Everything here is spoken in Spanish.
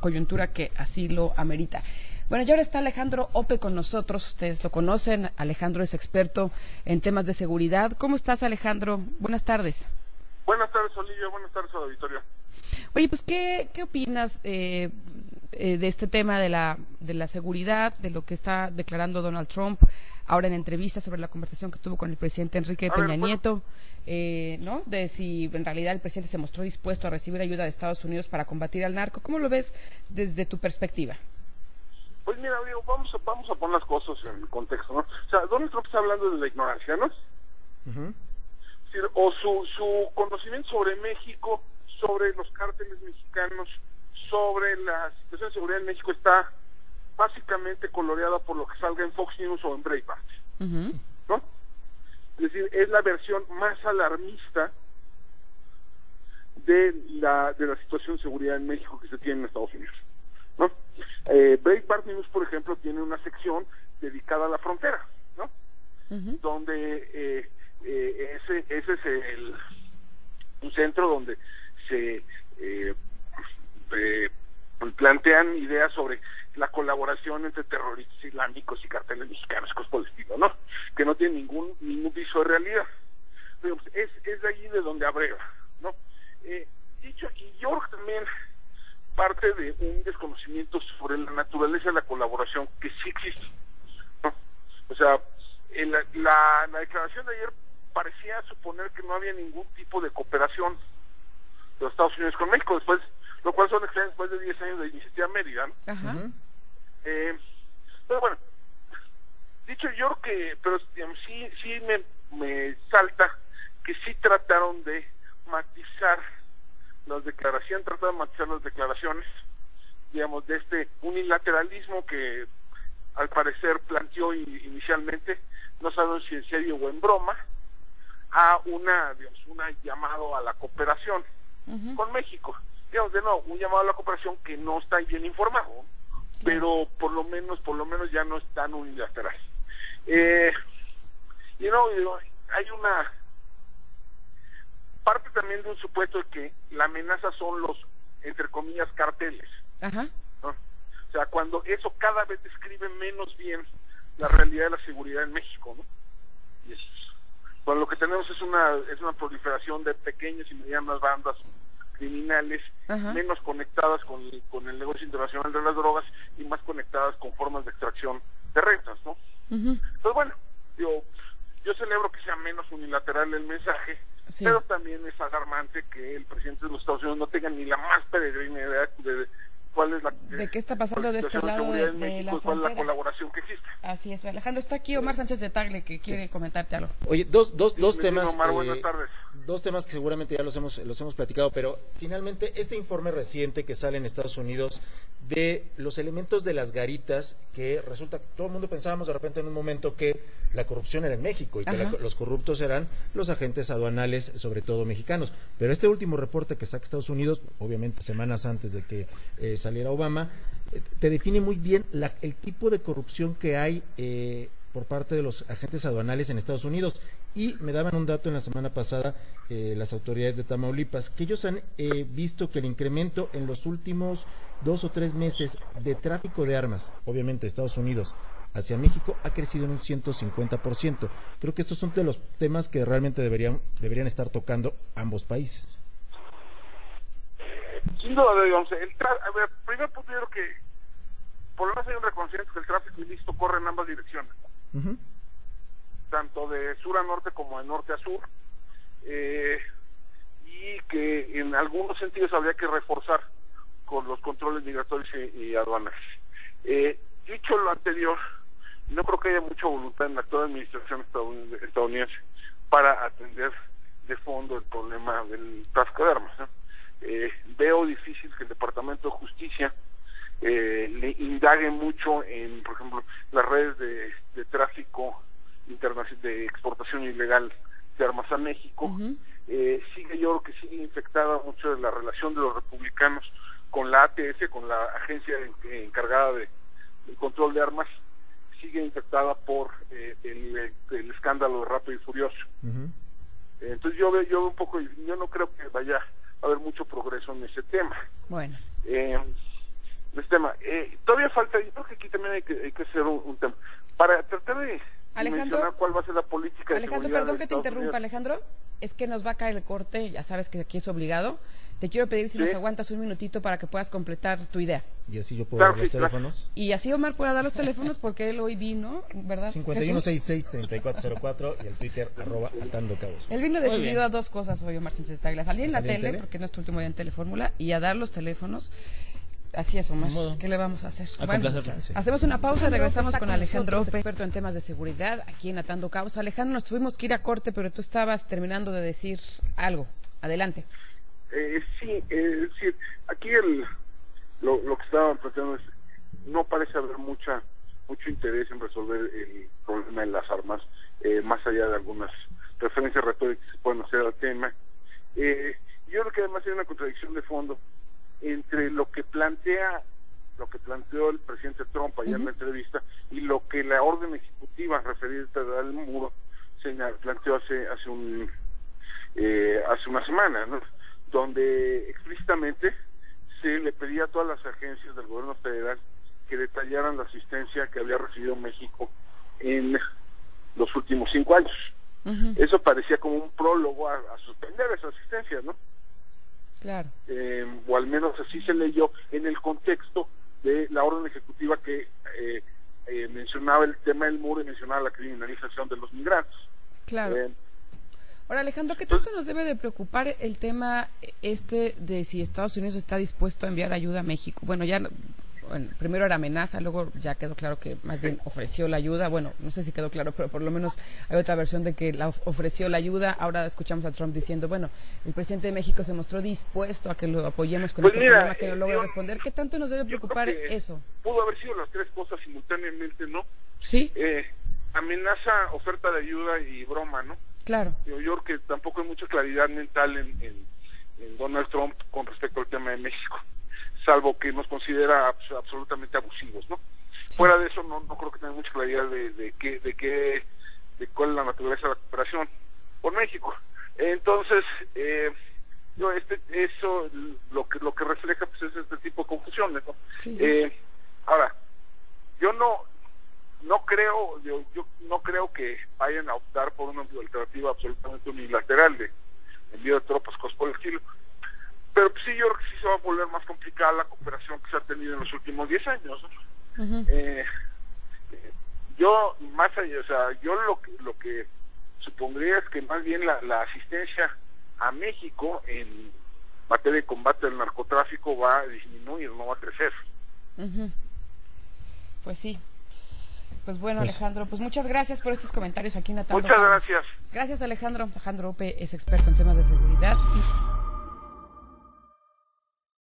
coyuntura que así lo amerita. Bueno, y ahora está Alejandro Ope con nosotros. Ustedes lo conocen. Alejandro es experto en temas de seguridad. ¿Cómo estás, Alejandro? Buenas tardes. Buenas tardes, Olivia. Buenas tardes, auditorio. Oye, pues, ¿qué, qué opinas eh, eh, de este tema de la, de la seguridad, de lo que está declarando Donald Trump ahora en entrevista sobre la conversación que tuvo con el presidente Enrique Peña Nieto, eh, ¿no? De si en realidad el presidente se mostró dispuesto a recibir ayuda de Estados Unidos para combatir al narco. ¿Cómo lo ves desde tu perspectiva? Pues mira, vamos a, vamos a poner las cosas en el contexto, ¿no? O sea, Donald Trump está hablando de la ignorancia, ¿no? o su, su conocimiento sobre México, sobre los cárteles mexicanos, sobre la situación de seguridad en México está básicamente coloreada por lo que salga en Fox News o en Breitbart, ¿no? Es decir, es la versión más alarmista de la, de la situación de seguridad en México que se tiene en Estados Unidos. ¿no? Eh, Breitbart News, por ejemplo, tiene una sección dedicada a la frontera, ¿no? Donde eh, eh, ese, ese es el, un centro donde se eh, eh, plantean ideas sobre la colaboración entre terroristas islámicos y carteles mexicanos, cosas por el estilo, ¿no? Que no tiene ningún ningún viso de realidad. Pero pues, es, es de allí de donde abreva, ¿no? Eh, dicho, y yo también parte de un desconocimiento sobre la naturaleza de la colaboración que sí existe. O sea, la, la, declaración de ayer parecía suponer que no había ningún tipo de cooperación de los Estados Unidos con México, después, lo cual son después de 10 años de iniciativa Mérida. Eh, pero bueno, dicho yo que, pero sí, sí me, me salta que sí trataron de matizar las declaraciones, trataron de matizar las declaraciones, digamos, de este unilateralismo que al parecer planteó inicialmente, no sabemos si en serio o en broma, a una, digamos, una llamado a la cooperación con México. Digamos, de nuevo, un llamado a la cooperación que no está bien informado, pero por lo menos, por lo menos ya no es tan unilateral. Eh, y no, hay una parte también de un supuesto de que la amenaza son los, entre comillas, carteles. O sea, cuando eso cada vez describe menos bien la realidad de la seguridad en México, ¿no? Y es, cuando lo que tenemos es una, es una proliferación de pequeñas y medianas bandas criminales, menos conectadas con, con el negocio internacional de las drogas y más conectadas con formas de extracción de rentas, ¿no? Entonces, bueno, yo, yo celebro que sea menos unilateral el mensaje, pero también es alarmante que el presidente de los Estados Unidos no tenga ni la más peregrina idea de cuál es la de qué está pasando de este lado de, la frontera. cuál es la colaboración que existe. Así es, Alejandro, está aquí Omar Sánchez de Tagle que quiere comentarte algo. Oye, dos, dos, dos temas. Omar, buenas eh, tardes dos temas que seguramente ya los hemos, los hemos platicado, pero finalmente este informe reciente que sale en Estados Unidos de los elementos de las garitas, que resulta que todo el mundo pensábamos de repente en un momento que la corrupción era en México y que los corruptos eran los agentes aduanales, sobre todo mexicanos. Pero este último reporte que saca Estados Unidos, obviamente semanas antes de que eh, saliera Obama, eh, te define muy bien el tipo de corrupción que hay eh, por parte de los agentes aduanales en Estados Unidos. Y me daban un dato en la semana pasada eh, las autoridades de Tamaulipas, que ellos han eh, visto que el incremento en los últimos dos o tres meses de tráfico de armas, obviamente Estados Unidos, hacia México ha crecido en un 150%. Creo que estos son de los temas que realmente deberían, deberían estar tocando ambos países. Sin duda, digamos, el a ver, primer punto que por lo menos hay un reconocimiento que el tráfico ilícito corre en ambas direcciones tanto de sur a norte como de norte a sur, eh, y que en algunos sentidos habría que reforzar con los controles migratorios y, aduanas. Eh, dicho lo anterior, no creo que haya mucha voluntad en la actual administración estadounidense para atender de fondo el problema del tráfico de armas. Eh, veo difícil que el Departamento de Justicia eh, le indague mucho en, por ejemplo, las redes de, tráfico internacional de exportación ilegal de armas a México. eh, sigue, yo creo que sigue infectada mucho de la relación de los republicanos con la ATS, con la agencia encargada de, del control de armas, sigue infectada por eh, el, escándalo de Rápido y Furioso. entonces yo veo, yo un poco, yo no creo que vaya a haber mucho progreso en ese tema. Bueno. Eh, ese tema. Eh, todavía falta, yo creo que aquí también hay que, hay que hacer un, tema. Para tratar de Alejandro, cuál va a ser la política Alejandro, perdón que te interrumpa, Alejandro. Es que nos va a caer el corte, ya sabes que aquí es obligado. Te quiero pedir si nos aguantas un minutito para que puedas completar tu idea. Y así yo puedo dar los teléfonos. Y así Omar pueda dar los teléfonos porque él hoy vino, ¿verdad? 5166-3404 y el Twitter arroba atando cabos. Él vino decidido a dos cosas hoy, Omar Sánchez Tagle. Salí en la tele, porque no es tu último día en Telefórmula, y a dar los teléfonos. Así es, Omar. ¿Qué le vamos a hacer? bueno, hacemos una pausa y regresamos con Alejandro Ope, experto en temas de seguridad aquí en Atando Cabos. Alejandro, nos tuvimos que ir a corte, pero tú estabas terminando de decir algo. Adelante. Eh, sí, es decir, aquí el, lo, lo que estaban planteando es, no parece haber mucha mucho interés en resolver el problema de las armas, eh, más allá de algunas referencias retóricas que se pueden hacer al tema. Eh, yo creo que además hay una contradicción de fondo entre lo que plantea lo que planteó el presidente Trump allá en la entrevista y lo que la orden ejecutiva referida al muro se planteó hace hace un eh, hace una semana ¿no? donde explícitamente se le pedía a todas las agencias del gobierno federal que detallaran la asistencia que había recibido México en los últimos cinco años. Eso parecía como un prólogo a, suspender esa asistencia, ¿no? Claro. Eh, o al menos así se leyó en el contexto de la orden ejecutiva que eh, eh, mencionaba el tema del muro y mencionaba la criminalización de los migrantes. Claro. Ahora, Alejandro, ¿qué tanto nos debe de preocupar el tema este de si Estados Unidos está dispuesto a enviar ayuda a México? Bueno, ya primero era amenaza, luego ya quedó claro que más bien ofreció la ayuda. Bueno, no sé si quedó claro, pero por lo menos hay otra versión de que la ofreció la ayuda. Ahora escuchamos a Trump diciendo, bueno, el presidente de México se mostró dispuesto a que lo apoyemos con pues este problema, que no logra responder. ¿Qué tanto nos debe preocupar eso? Pudo haber sido las tres cosas simultáneamente, ¿no? Sí. Eh, amenaza, oferta de ayuda y broma, ¿no? Claro. Yo, creo que tampoco hay mucha claridad mental en, Donald Trump con respecto al tema de México, salvo que nos considera absolutamente abusivos, ¿no? Fuera de eso, no, no creo que tenga mucha claridad de, de, qué, de, qué, de cuál es la naturaleza de la cooperación por México. Entonces, eh, yo este eso lo que lo que refleja pues es este tipo de confusiones ¿no? Eh, ahora yo no no creo yo, yo no creo que vayan a optar por una alternativa absolutamente unilateral de envío de tropas cosas por el estilo pero sí yo creo que sí se va a volver más complicada la cooperación que se ha tenido en los últimos 10 años eh, yo más allá o sea yo lo que lo que supondría es que más bien la, la asistencia a México en materia de combate al narcotráfico va a disminuir no va a crecer pues sí pues bueno, pues Alejandro, pues muchas gracias por estos comentarios aquí en Atando. Muchas gracias. Gracias, Alejandro. Alejandro Ope es experto en temas de seguridad y